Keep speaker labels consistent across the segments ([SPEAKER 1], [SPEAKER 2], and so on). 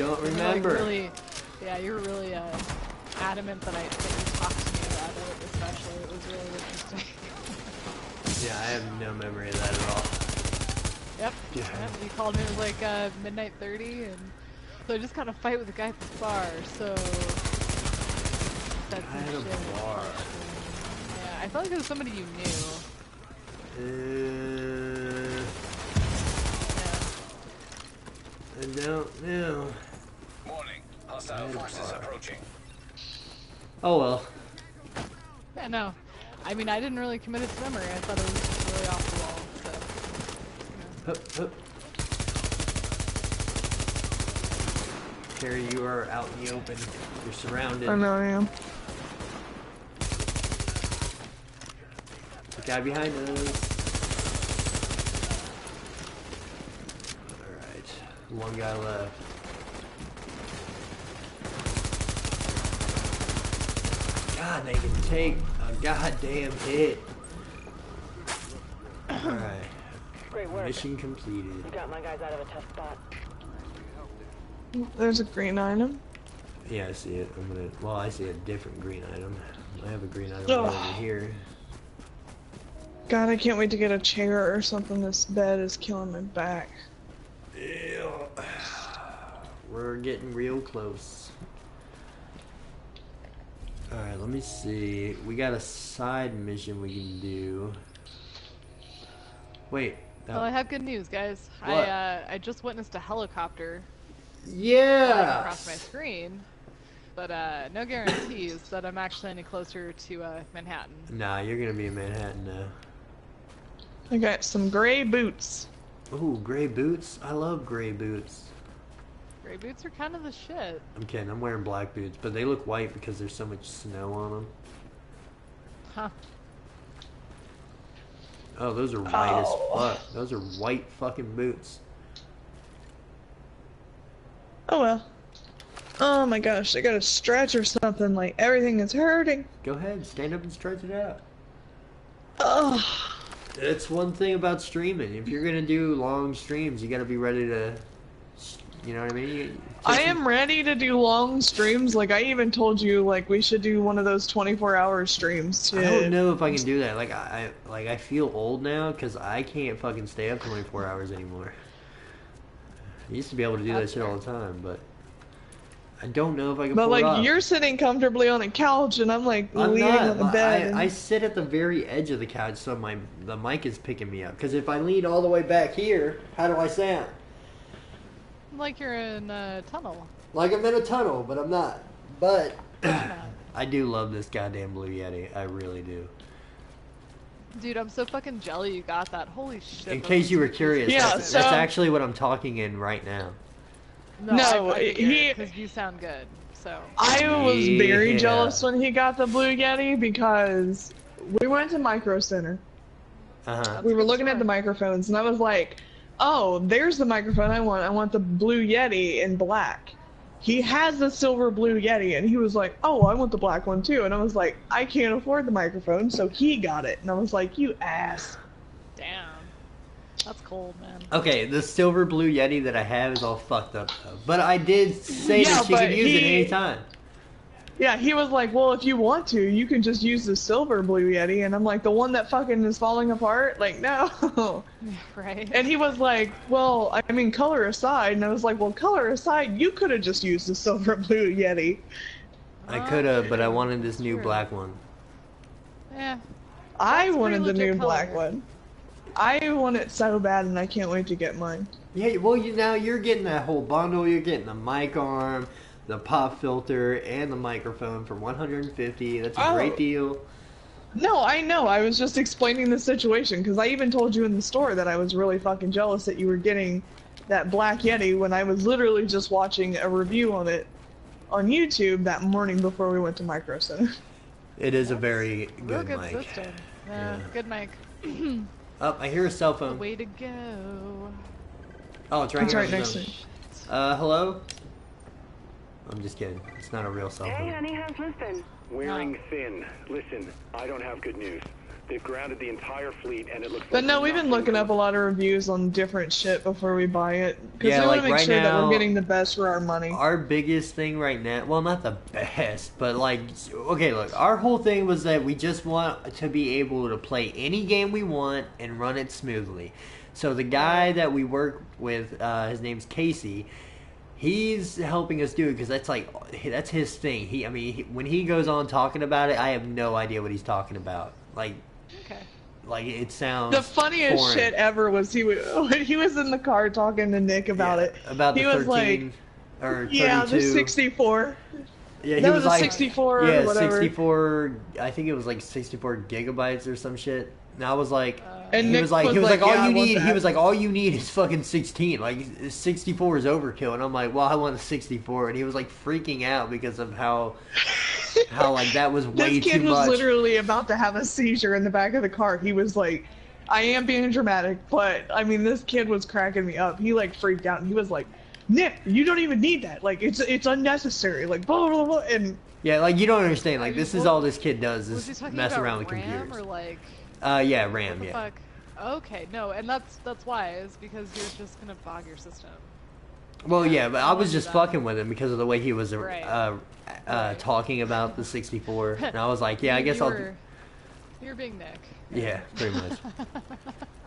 [SPEAKER 1] don't remember.
[SPEAKER 2] Like, really, yeah, you were really uh, adamant that I that you talked to me about it, especially. It was really interesting.
[SPEAKER 1] Yeah, I have no memory of that at all.
[SPEAKER 2] Yep.
[SPEAKER 1] Yeah.
[SPEAKER 2] Yep. You called me like uh, midnight thirty, and so I just kind of fight with the guy at the bar. So that's
[SPEAKER 1] at a bar.
[SPEAKER 2] Yeah, I felt like it was somebody you knew.
[SPEAKER 1] Uh, I don't know.
[SPEAKER 3] Morning. Hostile forces approaching.
[SPEAKER 1] Oh well.
[SPEAKER 2] Yeah, no. I mean, I didn't really commit it to memory. I thought it was really off the wall. So.
[SPEAKER 1] Hup, hup. Carrie, you are out in the open. You're surrounded.
[SPEAKER 4] I know I am.
[SPEAKER 1] The guy behind us. Alright. One guy left. God, they can take a goddamn hit. Alright.
[SPEAKER 5] Great work.
[SPEAKER 1] Mission completed.
[SPEAKER 5] You got my guys out of a tough spot.
[SPEAKER 4] There's a green item.
[SPEAKER 1] Yeah, I see it. I'm gonna. Well, I see a different green item. I have a green item
[SPEAKER 4] Ugh.
[SPEAKER 1] over here.
[SPEAKER 4] God, I can't wait to get a chair or something. This bed is killing my back.
[SPEAKER 1] Ew. We're getting real close. Alright, let me see. We got a side mission we can do. Wait. that-
[SPEAKER 2] Well, I have good news, guys. I uh, I just witnessed a helicopter
[SPEAKER 1] yeah!
[SPEAKER 2] across my screen, but uh, no guarantees that I'm actually any closer to uh, Manhattan.
[SPEAKER 1] Nah, you're gonna be in Manhattan now.
[SPEAKER 4] I got some gray boots.
[SPEAKER 1] Ooh, gray boots? I love gray boots.
[SPEAKER 2] Gray boots are kind of the shit.
[SPEAKER 1] I'm kidding, I'm wearing black boots, but they look white because there's so much snow on them.
[SPEAKER 2] Huh.
[SPEAKER 1] Oh, those are white
[SPEAKER 4] Oh.
[SPEAKER 1] as fuck. Those are white fucking boots.
[SPEAKER 4] Oh well. Oh my gosh, I got a stretch or something. Like everything is hurting.
[SPEAKER 1] Go ahead, stand up and stretch it out.
[SPEAKER 4] Oh,
[SPEAKER 1] That's one thing about streaming. If you're gonna do long streams, you gotta be ready to, you know what I mean? You-
[SPEAKER 4] I am ready to do long streams. Like I even told you, like we should do one of those 24-hour streams. To...
[SPEAKER 1] I don't know if I can do that. Like I, I like I feel old now because I can't fucking stay up 24 hours anymore. I used to be able to do that
[SPEAKER 2] That's
[SPEAKER 1] shit all the time, but I don't know if I can.
[SPEAKER 4] But
[SPEAKER 1] pull it
[SPEAKER 4] like
[SPEAKER 1] off.
[SPEAKER 4] you're sitting comfortably on a couch, and I'm like
[SPEAKER 1] I'm
[SPEAKER 4] leaning
[SPEAKER 1] not.
[SPEAKER 4] on the bed.
[SPEAKER 1] I,
[SPEAKER 4] and-
[SPEAKER 1] I sit at the very edge of the couch, so my the mic is picking me up. Because if I lean all the way back here, how do I sound?
[SPEAKER 2] Like you're in a tunnel.
[SPEAKER 1] Like I'm in a tunnel, but I'm not. But
[SPEAKER 2] Yeah.
[SPEAKER 1] I do love this goddamn Blue Yeti. I really do.
[SPEAKER 2] Dude, I'm so fucking jelly you got that. Holy shit.
[SPEAKER 1] In case you were curious,
[SPEAKER 4] Yeah,
[SPEAKER 1] that's,
[SPEAKER 4] so-
[SPEAKER 1] that's actually what I'm talking in right now.
[SPEAKER 2] No,
[SPEAKER 4] No,
[SPEAKER 2] I,
[SPEAKER 4] he-
[SPEAKER 2] because you sound good. So
[SPEAKER 4] I was very
[SPEAKER 1] Yeah.
[SPEAKER 4] jealous when he got the Blue Yeti because we went to Micro Center.
[SPEAKER 1] Uh huh.
[SPEAKER 4] We were looking at the microphones, and I was like, "Oh, there's the microphone I want. I want the Blue Yeti in black." He has the silver Blue Yeti, and he was like, "Oh, I want the black one too." And I was like, "I can't afford the microphone, so he got it." And I was like, "You ass."
[SPEAKER 2] Damn, that's cold, man.
[SPEAKER 1] Okay, the silver blue Yeti that I have is all fucked up though. But I did say
[SPEAKER 4] Yeah,
[SPEAKER 1] that she could use it
[SPEAKER 4] he-
[SPEAKER 1] anytime.
[SPEAKER 4] Yeah, he was like, "Well, if you want to, you can just use the silver Blue Yeti." And I'm like, "The one that fucking is falling apart?" Like, no.
[SPEAKER 2] right?
[SPEAKER 4] And he was like, "Well, I mean, color aside." And I was like, "Well, color aside, you could have just used the silver Blue Yeti."
[SPEAKER 1] I could have, but I wanted this new black one.
[SPEAKER 2] Yeah.
[SPEAKER 4] I
[SPEAKER 2] That's a
[SPEAKER 4] wanted the new
[SPEAKER 2] legit
[SPEAKER 4] black one. I want it so bad, and I can't wait to get mine.
[SPEAKER 1] Yeah, well, you now you're getting that whole bundle. You're getting the mic arm, the pop filter, and the microphone for 150. That's a
[SPEAKER 4] Oh.
[SPEAKER 1] great deal.
[SPEAKER 4] No, I know. I was just explaining the situation because I even told you in the store that I was really fucking jealous that you were getting that black Yeti when I was literally just watching a review on it on YouTube that morning before we went to Micro Center.
[SPEAKER 1] It is a very
[SPEAKER 2] Real
[SPEAKER 1] good,
[SPEAKER 2] good
[SPEAKER 1] mic.
[SPEAKER 2] system. Yeah,
[SPEAKER 1] Yeah.
[SPEAKER 2] good mic.
[SPEAKER 1] Oh, I hear a cell phone.
[SPEAKER 2] Way to go.
[SPEAKER 1] Oh, it's right
[SPEAKER 4] It's
[SPEAKER 1] here.
[SPEAKER 4] right
[SPEAKER 1] on the
[SPEAKER 4] next to
[SPEAKER 1] phone.
[SPEAKER 4] me.
[SPEAKER 1] Uh, hello. I'm just kidding. It's not a real cell phone.
[SPEAKER 5] Hey, honey, how's Lisbon?
[SPEAKER 3] Wearing thin. Listen, I don't have good news.
[SPEAKER 6] They've grounded the entire fleet, and it looks.
[SPEAKER 4] But
[SPEAKER 6] like
[SPEAKER 4] no, we've been looking up a lot of reviews on different shit before we buy it. Because
[SPEAKER 1] Yeah,
[SPEAKER 4] we want
[SPEAKER 1] like,
[SPEAKER 4] to make
[SPEAKER 1] right
[SPEAKER 4] sure that we're getting the best for our money.
[SPEAKER 1] Our biggest thing right now, well, not the best, but like, okay, look, our whole thing was that we just want to be able to play any game we want and run it smoothly. So the guy that we work with, uh, his name's Casey. He's helping us do it because that's like that's his thing. He, I mean, he, when he goes on talking about it, I have no idea what he's talking about. Like,
[SPEAKER 2] Okay.
[SPEAKER 1] like it sounds
[SPEAKER 4] The funniest
[SPEAKER 1] foreign.
[SPEAKER 4] shit ever was he w- when he was in the car talking to Nick about
[SPEAKER 1] Yeah,
[SPEAKER 4] it.
[SPEAKER 1] about
[SPEAKER 4] he
[SPEAKER 1] the
[SPEAKER 4] was like,
[SPEAKER 1] thirteen or
[SPEAKER 4] Yeah, the 64.
[SPEAKER 1] Yeah, he
[SPEAKER 4] That
[SPEAKER 1] was,
[SPEAKER 4] was a
[SPEAKER 1] like
[SPEAKER 4] 64 or
[SPEAKER 1] yeah,
[SPEAKER 4] whatever.
[SPEAKER 1] 64. I think it was like 64 gigabytes or some shit. And I was like, uh,
[SPEAKER 4] And
[SPEAKER 1] he
[SPEAKER 4] Nick
[SPEAKER 1] was like,
[SPEAKER 4] was
[SPEAKER 1] he was like,
[SPEAKER 4] like,
[SPEAKER 1] all
[SPEAKER 4] "Yeah,
[SPEAKER 1] you need. He was like, all you need is fucking 16. Like 64 is overkill. And I'm like, well, I want a 64. And he was like freaking out because of how, how like that was way too much.
[SPEAKER 4] This kid was
[SPEAKER 1] much.
[SPEAKER 4] literally about to have a seizure in the back of the car. He was like, I am being dramatic, but I mean, this kid was cracking me up. He like freaked out and he was like, Nick, you don't even need that. Like, it's it's unnecessary. Like, blah, blah, blah. And
[SPEAKER 1] Yeah, like you don't understand. Like this is all this kid does
[SPEAKER 2] Was he
[SPEAKER 1] is
[SPEAKER 2] talking
[SPEAKER 1] mess
[SPEAKER 2] about
[SPEAKER 1] around with
[SPEAKER 2] RAM
[SPEAKER 1] computers.
[SPEAKER 2] or like
[SPEAKER 1] Uh, yeah,
[SPEAKER 2] what
[SPEAKER 1] RAM.
[SPEAKER 2] the
[SPEAKER 1] Yeah.
[SPEAKER 2] fuck? Okay, no, and that's that's why is because you're just gonna bog your system.
[SPEAKER 1] Well, yeah, but I
[SPEAKER 2] I
[SPEAKER 1] was just
[SPEAKER 2] that.
[SPEAKER 1] fucking with him because of the way he was uh,
[SPEAKER 2] Right.
[SPEAKER 1] uh, uh,
[SPEAKER 2] Right.
[SPEAKER 1] talking about the 64, and I was like, yeah, I guess
[SPEAKER 2] you
[SPEAKER 1] I'll.
[SPEAKER 2] You're being Nick.
[SPEAKER 1] Yeah, pretty much.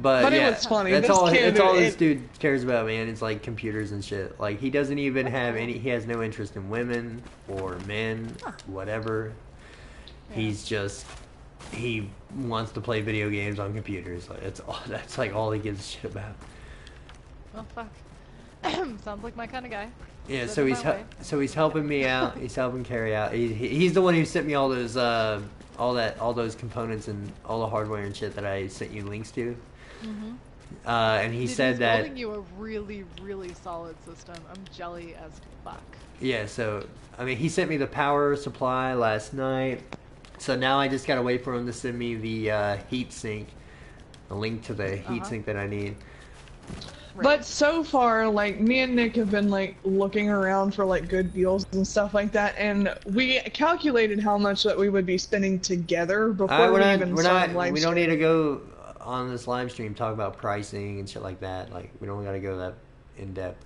[SPEAKER 1] But,
[SPEAKER 4] But it
[SPEAKER 1] yeah,
[SPEAKER 4] was funny.
[SPEAKER 1] That's
[SPEAKER 4] This
[SPEAKER 1] all.
[SPEAKER 4] kid,
[SPEAKER 1] that's all this
[SPEAKER 4] it-
[SPEAKER 1] dude cares about, man. It's like computers and shit. Like he doesn't even have any. He has no interest in women or men, whatever. He's just he wants to play video games on computers. Like that's all. That's like all he gives a shit about.
[SPEAKER 2] Oh fuck. Sounds like my kind of guy.
[SPEAKER 1] Yeah, so he's so he's helping me out. He's helping carry out. He, he- he's the one who sent me all those uh, all that all those components and all the hardware and shit that I sent you links to. Uh, and he
[SPEAKER 2] Dude,
[SPEAKER 1] said
[SPEAKER 2] he's
[SPEAKER 1] that
[SPEAKER 2] building you a really, really solid system. I'm jelly as fuck.
[SPEAKER 1] yeah. So I mean, he sent me the power supply last night. So now I just gotta wait for him to send me the uh, heat sink, the link to the heat
[SPEAKER 2] Uh-huh.
[SPEAKER 1] sink that I need.
[SPEAKER 2] Right.
[SPEAKER 4] But so far, like me and Nick have been like looking around for like good deals and stuff like that, and we calculated how much that we would be spending together before
[SPEAKER 1] All right, we're
[SPEAKER 4] we
[SPEAKER 1] not.
[SPEAKER 4] even
[SPEAKER 1] We're
[SPEAKER 4] started
[SPEAKER 1] not. We don't need to go on this live stream talk about pricing and shit like that. Like we don't gotta go that in depth.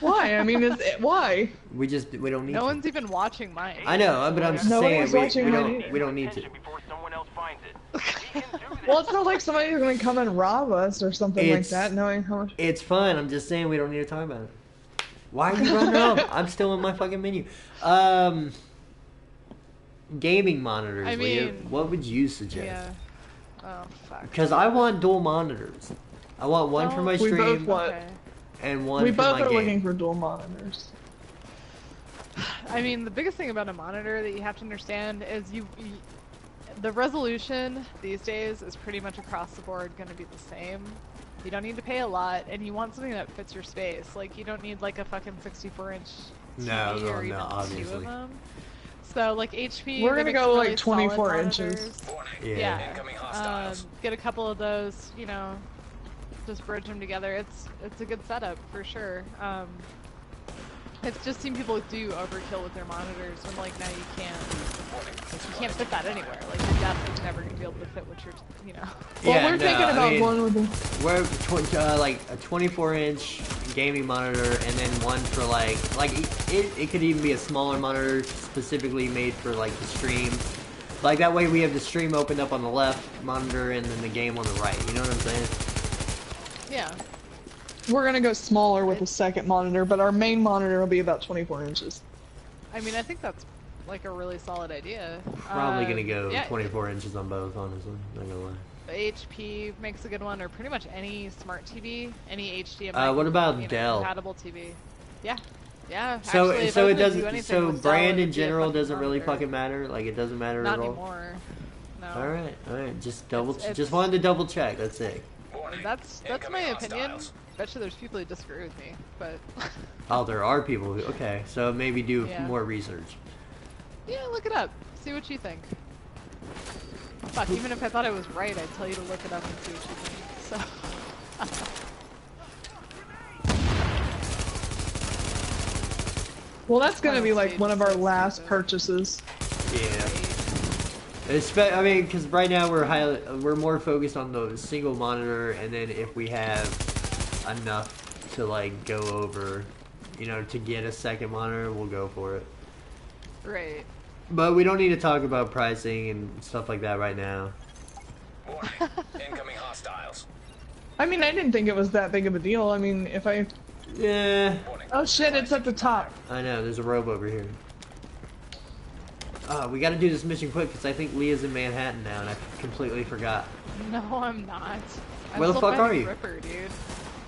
[SPEAKER 4] Why? I mean, is it, why?
[SPEAKER 1] We just we don't need.
[SPEAKER 2] no
[SPEAKER 1] to.
[SPEAKER 2] one's even watching mine.
[SPEAKER 1] I know, but I'm just
[SPEAKER 4] Nobody
[SPEAKER 1] saying
[SPEAKER 4] was
[SPEAKER 1] we,
[SPEAKER 4] watching
[SPEAKER 1] we don't we don't need to.
[SPEAKER 6] Before someone else finds it. He can do this.
[SPEAKER 4] Well, it's not like somebody's gonna come and rob us or something like
[SPEAKER 1] It's-
[SPEAKER 4] that, knowing how much.
[SPEAKER 1] It's fun. I'm just saying we don't need to talk about it. Why are you running off? I'm still in my fucking menu. Um, gaming monitors.
[SPEAKER 2] I mean-
[SPEAKER 1] what would you suggest?
[SPEAKER 2] Yeah. Oh fuck.
[SPEAKER 1] Because I want dual monitors. I want one for
[SPEAKER 2] No.
[SPEAKER 1] my
[SPEAKER 4] We both
[SPEAKER 1] stream
[SPEAKER 4] want-
[SPEAKER 2] Okay.
[SPEAKER 1] and one
[SPEAKER 4] We
[SPEAKER 1] for
[SPEAKER 4] both are
[SPEAKER 1] game.
[SPEAKER 4] looking for dual monitors.
[SPEAKER 2] I mean, the biggest thing about a monitor that you have to understand is you, you the resolution these days is pretty much across the board going to be the same. You don't need to pay a lot, and you want something that fits your space. Like you don't need like a fucking 64 inch TV
[SPEAKER 1] No, no,
[SPEAKER 2] or
[SPEAKER 1] no,
[SPEAKER 2] even two
[SPEAKER 1] obviously.
[SPEAKER 2] of them. So like HP,
[SPEAKER 4] We're gonna go,
[SPEAKER 2] really
[SPEAKER 4] like, 24 inches.
[SPEAKER 1] Yeah.
[SPEAKER 2] Yeah. Um, get a couple of those, you know, just bridge them together. It's it's a good setup for sure. Um, it's just seen people do overkill with their monitors when like now you can't like, you can't fit that anywhere. Like your depth is never gonna be able to fit what you're you know.
[SPEAKER 4] Well,
[SPEAKER 1] Yeah,
[SPEAKER 4] we're
[SPEAKER 1] no,
[SPEAKER 4] thinking
[SPEAKER 1] I
[SPEAKER 4] about
[SPEAKER 1] mean-
[SPEAKER 4] going with the.
[SPEAKER 1] We're tw- uh, like a 24 inch gaming monitor, and then one for like like it, it, it could even be a smaller monitor specifically made for like the stream. Like that way we have the stream opened up on the left monitor and then the game on the right. You know what I'm saying?
[SPEAKER 2] Yeah.
[SPEAKER 4] We're gonna go smaller with the second monitor, but our main monitor will be about 24 inches.
[SPEAKER 2] I mean I think that's like a really solid idea.
[SPEAKER 1] Probably
[SPEAKER 2] Um,
[SPEAKER 1] gonna go
[SPEAKER 2] yeah,
[SPEAKER 1] 24 inches on both, honestly. Not gonna lie.
[SPEAKER 2] HP makes a good one, or pretty much any smart TV, any HDMI.
[SPEAKER 1] Uh, what about
[SPEAKER 2] you know,
[SPEAKER 1] Dell?
[SPEAKER 2] Compatible TV. Yeah. Yeah.
[SPEAKER 1] So
[SPEAKER 2] actually,
[SPEAKER 1] so it doesn't.
[SPEAKER 2] anything
[SPEAKER 1] So
[SPEAKER 2] with Dell,
[SPEAKER 1] brand in general doesn't really fucking matter. Like it doesn't matter
[SPEAKER 2] Not
[SPEAKER 1] at all.
[SPEAKER 2] anymore. No.
[SPEAKER 1] All right, all right. Just double.
[SPEAKER 2] It's-
[SPEAKER 1] just wanted to double check. That's it.
[SPEAKER 3] Warning.
[SPEAKER 2] That's that's my opinion.
[SPEAKER 3] hostiles.
[SPEAKER 2] Bet you there's people who disagree with me, but
[SPEAKER 1] Oh, there are people who. Okay, so maybe do
[SPEAKER 2] Yeah.
[SPEAKER 1] more research.
[SPEAKER 2] yeah, look it up. See what you think. Fuck, even if I thought I was right, I'd tell you to look it up and see what you think. So.
[SPEAKER 4] Well, that's gonna be like one of our last purchases.
[SPEAKER 1] Yeah. Espe- I mean, because right now we're highly, we're more focused on the single monitor, and then if we have enough to like go over, you know, to get a second monitor, we'll go for it.
[SPEAKER 2] Right.
[SPEAKER 1] But we don't need to talk about pricing and stuff like that right now.
[SPEAKER 3] Warning. Incoming hostiles.
[SPEAKER 4] I mean, I didn't think it was that big of a deal. I mean, if I.
[SPEAKER 1] Yeah,
[SPEAKER 3] Warning.
[SPEAKER 4] Oh shit, it's at the top.
[SPEAKER 1] I know. There's a robe over here. Oh, we got to do this mission quick because I think Leah's in Manhattan now, and I completely forgot.
[SPEAKER 2] No, I'm not. I'm
[SPEAKER 1] Where the fuck are you?
[SPEAKER 2] Ripper, dude.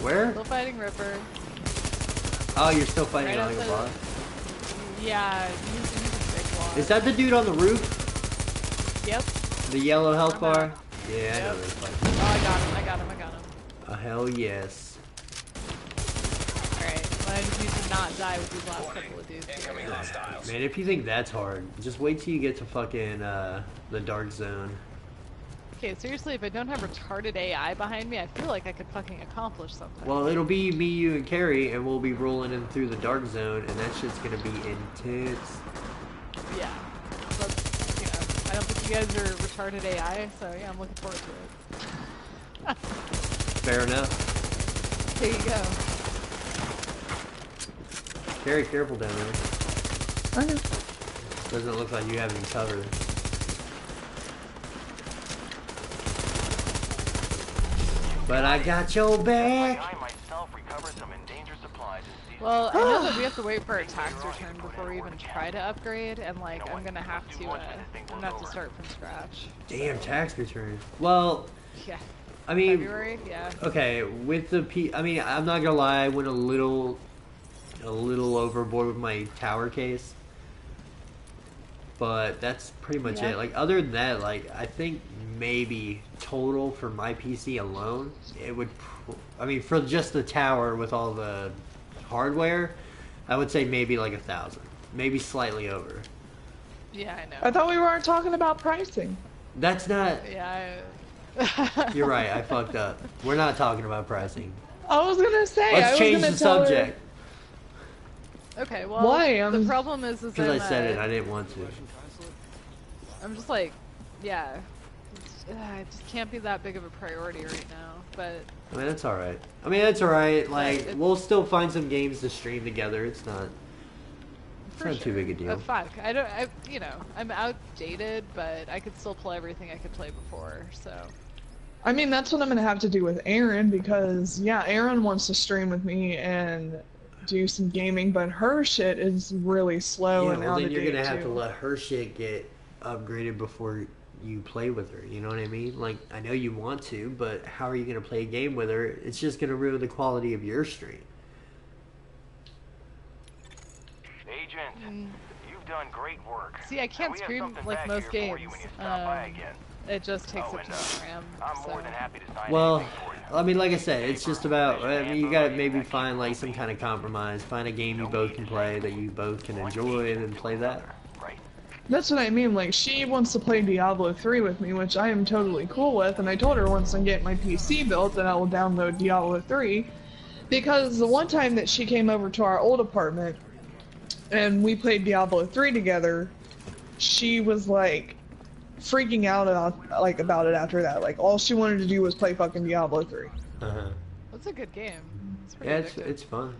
[SPEAKER 1] Where?
[SPEAKER 2] Still fighting Ripper.
[SPEAKER 1] Oh, you're still fighting
[SPEAKER 2] Right
[SPEAKER 1] on your
[SPEAKER 2] outside
[SPEAKER 1] boss.
[SPEAKER 2] Yeah, he's, he's a big boss.
[SPEAKER 1] Is that the dude on the roof?
[SPEAKER 2] Yep.
[SPEAKER 1] The yellow health
[SPEAKER 2] I'm
[SPEAKER 1] bar?
[SPEAKER 2] out.
[SPEAKER 1] Yeah, I know
[SPEAKER 2] Yep.
[SPEAKER 1] this fight.
[SPEAKER 2] Oh, I got him. I got him. I got him.
[SPEAKER 1] Oh, hell yes.
[SPEAKER 2] Alright. Well, I just need to not die with these last
[SPEAKER 3] Warning.
[SPEAKER 2] couple of dudes.
[SPEAKER 3] Incoming
[SPEAKER 2] here.
[SPEAKER 3] hostiles.
[SPEAKER 1] Man, if you think that's hard, just wait till you get to fucking uh, the dark zone.
[SPEAKER 2] Okay, seriously, if I don't have retarded AI behind me, I feel like I could fucking accomplish something.
[SPEAKER 1] Well, it'll be me, you, and Carrie, and we'll be rolling in through the dark zone, and that shit's gonna be intense.
[SPEAKER 2] yeah. But, you know, I don't think you guys are retarded AI, so yeah, I'm looking forward to it.
[SPEAKER 1] Fair enough.
[SPEAKER 2] There you go.
[SPEAKER 1] Carrie, careful down there.
[SPEAKER 4] Okay.
[SPEAKER 1] Doesn't look like you have any cover. But I got your back.
[SPEAKER 6] I myself recovered some endangered supplies in season
[SPEAKER 2] Well, I know that we have to wait for our tax return before we even try to upgrade, and like, I'm gonna have to, uh, I'm gonna have to start from scratch.
[SPEAKER 1] Damn tax return. Well,
[SPEAKER 2] Yeah.
[SPEAKER 1] I mean,
[SPEAKER 2] February? Yeah.
[SPEAKER 1] okay, with the P, I mean, I'm not gonna lie, I went a little, a little overboard with my tower case. But that's pretty much
[SPEAKER 2] Yeah.
[SPEAKER 1] it. Like, other than that, like, I think maybe total for my PC alone, it would, pr- I mean, for just the tower with all the hardware, I would say maybe like a thousand, maybe slightly over.
[SPEAKER 2] Yeah, I know.
[SPEAKER 4] I thought we weren't talking about pricing.
[SPEAKER 1] That's not.
[SPEAKER 2] Yeah.
[SPEAKER 1] Uh, You're right. I fucked up. We're not talking about pricing.
[SPEAKER 4] I was gonna say.
[SPEAKER 1] Let's
[SPEAKER 4] was
[SPEAKER 1] change
[SPEAKER 4] gonna
[SPEAKER 1] the
[SPEAKER 4] tell her-
[SPEAKER 1] subject
[SPEAKER 2] Okay, well,
[SPEAKER 4] Why?
[SPEAKER 2] the
[SPEAKER 4] I'm-
[SPEAKER 2] problem is, is
[SPEAKER 1] because I
[SPEAKER 2] I'm,
[SPEAKER 1] said it.
[SPEAKER 2] uh,
[SPEAKER 1] I didn't want to.
[SPEAKER 2] I'm just like, yeah, it's- uh, it just can't be that big of a priority right now. But
[SPEAKER 1] I mean, that's all right. I mean, that's all right. Like,
[SPEAKER 2] it's-
[SPEAKER 1] we'll still find some games to stream together. It's not. It's
[SPEAKER 2] for
[SPEAKER 1] not too big a deal.
[SPEAKER 2] But fuck, I don't, I, you know, I'm outdated, but I could still play everything I could play before. So
[SPEAKER 4] I mean, that's what I'm gonna have to do with Aaron because yeah, Aaron wants to stream with me and do some gaming, but her shit is really slow
[SPEAKER 1] yeah,
[SPEAKER 4] and
[SPEAKER 1] well,
[SPEAKER 4] out
[SPEAKER 1] then
[SPEAKER 4] of
[SPEAKER 1] you're
[SPEAKER 4] date
[SPEAKER 1] gonna have
[SPEAKER 4] too.
[SPEAKER 1] to let her shit get upgraded before you play with her. You know what I mean? Like, I know you want to, but how are you gonna play a game with her? It's just gonna ruin the quality of your stream.
[SPEAKER 6] Agent, you've done great work.
[SPEAKER 2] See, I can't
[SPEAKER 6] we have
[SPEAKER 2] stream
[SPEAKER 6] something
[SPEAKER 2] like
[SPEAKER 6] back
[SPEAKER 2] most
[SPEAKER 6] here for you
[SPEAKER 2] games.
[SPEAKER 6] when you stop
[SPEAKER 2] Um,
[SPEAKER 6] again.
[SPEAKER 2] it just takes
[SPEAKER 6] Oh,
[SPEAKER 2] up
[SPEAKER 6] and,
[SPEAKER 2] too much RAM.
[SPEAKER 6] I'm
[SPEAKER 2] so.
[SPEAKER 6] more than happy to sign
[SPEAKER 1] Well,
[SPEAKER 6] for you.
[SPEAKER 1] I mean, like I said, it's just about. Uh, I mean, you gotta maybe find like some kind of compromise. Find a game you both can play that you both can enjoy, and then play that.
[SPEAKER 6] Right.
[SPEAKER 4] That's what I mean. Like, she wants to play Diablo 3 with me, which I am totally cool with. And I told her once I get my PC built, that I will download Diablo 3. Because the one time that she came over to our old apartment and we played Diablo 3 together, she was like freaking out about, like, about it after that. Like, all she wanted to do was play fucking Diablo 3.
[SPEAKER 1] Uh-huh.
[SPEAKER 2] It's a good game. It's
[SPEAKER 1] Yeah, it's
[SPEAKER 2] addictive.
[SPEAKER 1] it's fun.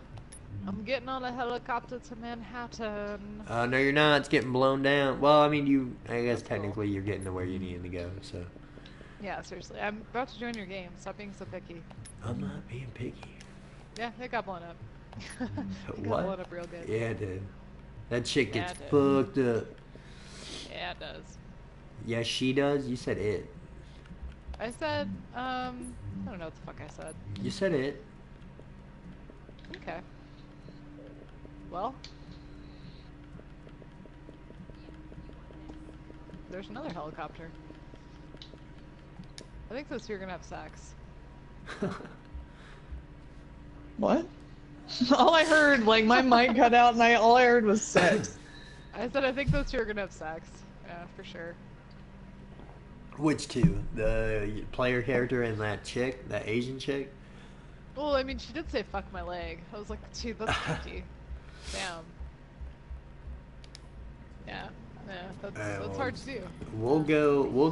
[SPEAKER 2] I'm getting on a helicopter to Manhattan.
[SPEAKER 1] Uh, no, you're not. It's getting blown down. Well, I mean, you. I guess technically you're getting to where you need to go. So
[SPEAKER 2] Yeah, seriously. I'm about to join your game. Stop being so picky.
[SPEAKER 1] I'm not being picky.
[SPEAKER 2] Yeah, it got blown up. it got
[SPEAKER 1] What?
[SPEAKER 2] blown up real good.
[SPEAKER 1] Yeah, dude. That chick
[SPEAKER 2] Yeah,
[SPEAKER 1] gets
[SPEAKER 2] it did.
[SPEAKER 1] fucked up.
[SPEAKER 2] Yeah, it does.
[SPEAKER 1] Yeah, she does. You said it.
[SPEAKER 2] I said, um, I don't know what the fuck I said.
[SPEAKER 1] You said it.
[SPEAKER 2] Okay. Well. There's another helicopter. I think those two are gonna have sex.
[SPEAKER 4] What? all I heard, like, my mic cut out and I, all I heard was sex.
[SPEAKER 2] I said I think those two are gonna have sex. Yeah, for sure.
[SPEAKER 1] Which two? The player character and that chick, that Asian chick.
[SPEAKER 2] Well, I mean, she did say "fuck my leg." I was like, "Dude, that's kinky." Damn. Yeah. Yeah, that's,
[SPEAKER 1] Uh,
[SPEAKER 2] that's hard to do.
[SPEAKER 1] We'll go. We'll